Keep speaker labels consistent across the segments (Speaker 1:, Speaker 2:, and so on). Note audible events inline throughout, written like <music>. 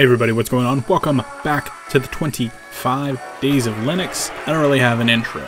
Speaker 1: Hey everybody, what's going on? Welcome back to the 25 Days of Linux. I don't really have an intro.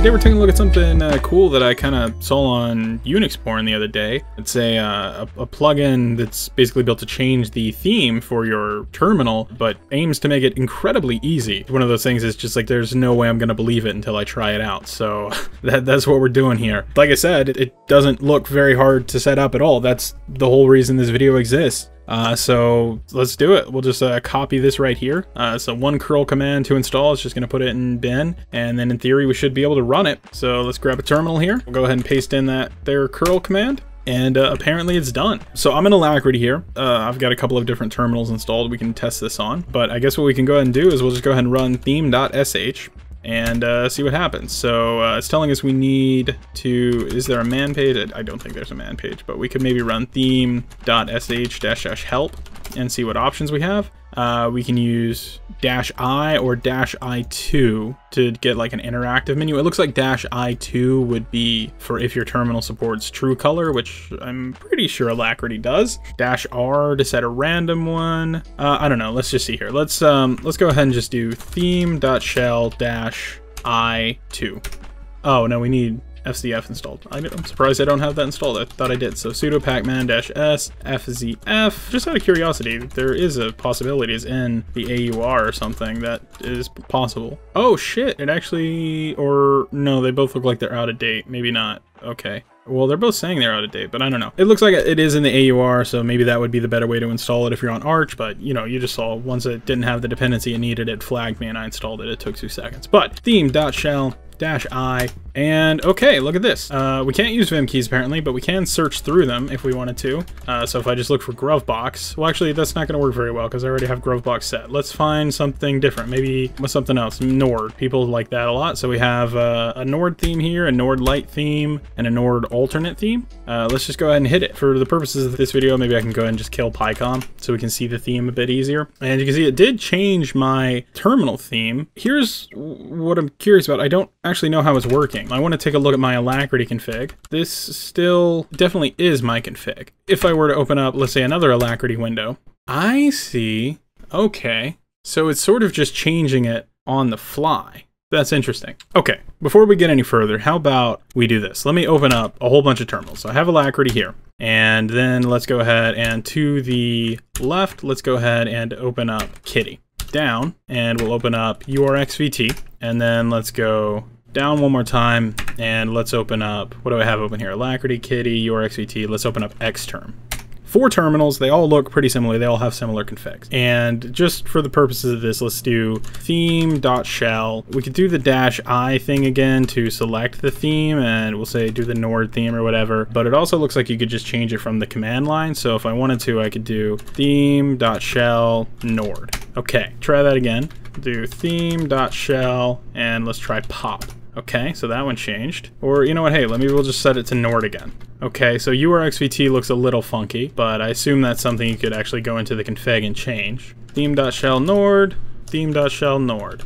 Speaker 1: Today we're taking a look at something uh, cool that I kind of saw on Unix porn the other day. It's a, uh, a, a plugin that's basically built to change the theme for your terminal, but aims to make it incredibly easy. One of those things is just like there's no way I'm going to believe it until I try it out. So <laughs> that, that's what we're doing here. Like I said, it doesn't look very hard to set up at all. That's the whole reason this video exists. Uh, so let's do it. We'll just uh, copy this right here. Uh, so one curl command to install is just going to put it in bin, and then in theory we should be able to run it. So let's grab a terminal here. We'll go ahead and paste in that there curl command and uh, apparently it's done. So I'm in Alacritty here. Uh, I've got a couple of different terminals installed we can test this on, but I guess what we can go ahead and do is we'll just go ahead and run theme.sh and uh, see what happens. So uh, it's telling us we need to, is there a man page? I don't think there's a man page, but we could maybe run theme.sh-help and see what options we have. Uh, we can use dash I or dash I2 to get like an interactive menu. It looks like dash I2 would be for if your terminal supports true color, which I'm pretty sure Alacritty does. Dash R to set a random one. Uh, I don't know. Let's just see here. Let's um, let's go ahead and just do theme.shell dash I2. Oh no, we need FZF installed. I'm surprised I don't have that installed. I thought I did. So sudo pacman-s fzf. Just out of curiosity, there is a possibility it's in the AUR or something that is possible. Oh shit, it actually, or no, they both look like they're out of date. Maybe not. Okay. Well, they're both saying they're out of date, but I don't know. It looks like it is in the AUR, so maybe that would be the better way to install it if you're on Arch, but you know, you just saw once it didn't have the dependency it needed, it flagged me and I installed it. It took two seconds. But theme.shell dash I. And okay, look at this. Uh, we can't use Vim keys apparently, but we can search through them if we wanted to. Uh, so if I just look for Gruvbox, well actually that's not going to work very well because I already have Gruvbox set. Let's find something different, maybe something else. Nord, people like that a lot. So we have uh, a Nord theme here, a Nord light theme, and a Nord alternate theme. Uh, let's just go ahead and hit it. For the purposes of this video, maybe I can go ahead and just kill picom so we can see the theme a bit easier. And you can see it did change my terminal theme. Here's what I'm curious about. I don't actually know how it's working. I want to take a look at my Alacritty config. This still definitely is my config. If I were to open up, let's say another Alacritty window, I see, okay. So it's sort of just changing it on the fly. That's interesting. Okay, before we get any further, how about we do this? Let me open up a whole bunch of terminals. So I have Alacritty here. And then let's go ahead and to the left, let's go ahead and open up Kitty down and we'll open up URXVT and then let's go down one more time and let's open up, what do I have open here? Alacritty Kitty, URXVT let's open up Xterm. Four terminals, they all look pretty similar, they all have similar configs. And just for the purposes of this, let's do theme.shell. We could do the dash I thing again to select the theme and we'll say do the Nord theme or whatever, but it also looks like you could just change it from the command line. So if I wanted to, I could do theme.shell Nord. Okay, try that again. Do theme.shell and let's try pop. Okay, so that one changed. Or, you know what, hey, let me, we'll just set it to Nord again. Okay, so URXVT looks a little funky, but I assume that's something you could actually go into the config and change. Theme.shell Nord, theme.shell Nord.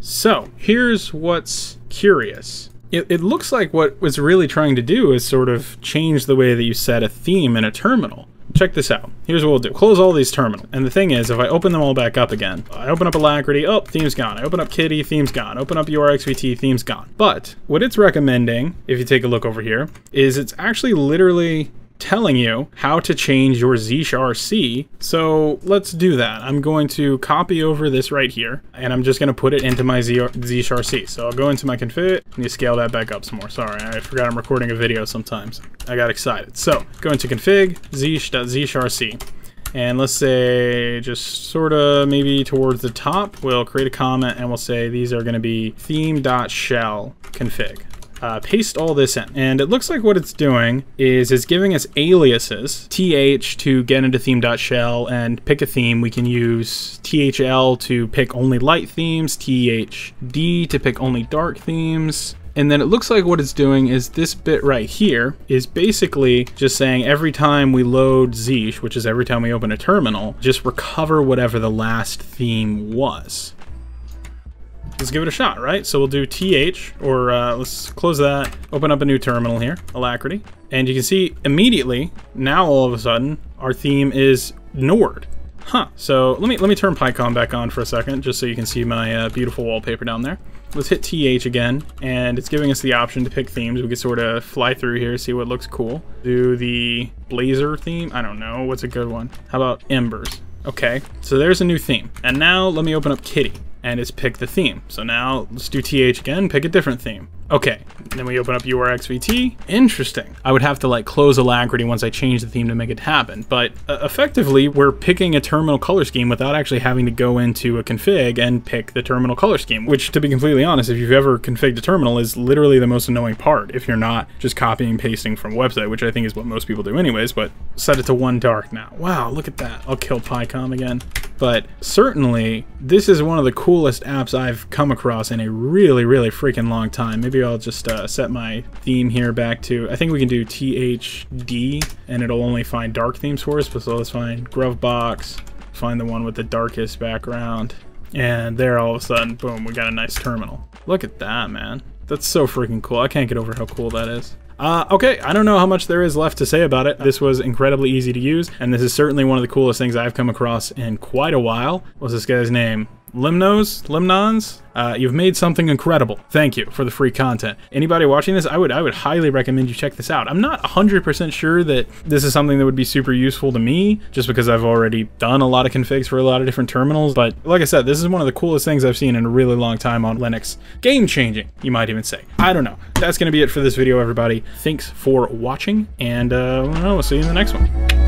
Speaker 1: So, here's what's curious. It, it looks like what was really trying to do is sort of change the way that you set a theme in a terminal check this out. Here's what we'll do. Close all these terminals. And the thing is, if I open them all back up again, I open up Alacritty, oh, theme's gone. I open up Kitty, theme's gone. Open up URXVT, theme's gone. But what it's recommending, if you take a look over here, is it's actually literally telling you how to change your zshrc. So let's do that. I'm going to copy over this right here, and I'm just going to put it into my zshrc. So I'll go into my config, and you scale that back up some more. Sorry, I forgot I'm recording a video sometimes. I got excited. So go into config, z.zsharc. And let's say just sort of maybe towards the top, we'll create a comment and we'll say these are going to be theme.shell config uh, paste all this in. And it looks like what it's doing is it's giving us aliases, th to get into theme.shell and pick a theme. We can use thl to pick only light themes, thd to pick only dark themes, and then it looks like what it's doing is this bit right here is basically just saying every time we load zsh, which is every time we open a terminal, just recover whatever the last theme was. Let's give it a shot, right? So we'll do TH, or uh, let's close that, open up a new terminal here, Alacritty. And you can see immediately, now all of a sudden, our theme is Nord. Huh, so let me let me turn picom back on for a second, just so you can see my uh, beautiful wallpaper down there. Let's hit TH again, and it's giving us the option to pick themes. We can sort of fly through here, see what looks cool. Do the Blazer theme? I don't know, what's a good one? How about Embers? Okay, so there's a new theme. And now let me open up Kitty, and it's pick the theme. So now let's do TH again, pick a different theme. Okay, then we open up URXVT. Interesting. I would have to like close Alacritty once I change the theme to make it happen, but uh, effectively we're picking a terminal color scheme without actually having to go into a config and pick the terminal color scheme, which to be completely honest, if you've ever configured a terminal is literally the most annoying part if you're not just copying and pasting from a website, which I think is what most people do anyways, but set it to one dark now. Wow, look at that. I'll kill picom again. But certainly, this is one of the coolest apps I've come across in a really, really freaking long time. Maybe I'll just uh, set my theme here back to, I think we can do THD, and it'll only find dark themes for us, but so let's find Gruvbox, find the one with the darkest background, and there all of a sudden, boom, we got a nice terminal. Look at that, man. That's so freaking cool. I can't get over how cool that is. Uh, okay, I don't know how much there is left to say about it. This was incredibly easy to use, and this is certainly one of the coolest things I've come across in quite a while. What's this guy's name? Limnos? Limnons? Uh, you've made something incredible. Thank you for the free content. Anybody watching this, I would I would highly recommend you check this out. I'm not 100% sure that this is something that would be super useful to me, just because I've already done a lot of configs for a lot of different terminals. But like I said, this is one of the coolest things I've seen in a really long time on Linux. Game changing, you might even say. I don't know. That's going to be it for this video, everybody. Thanks for watching, and uh, well, we'll see you in the next one.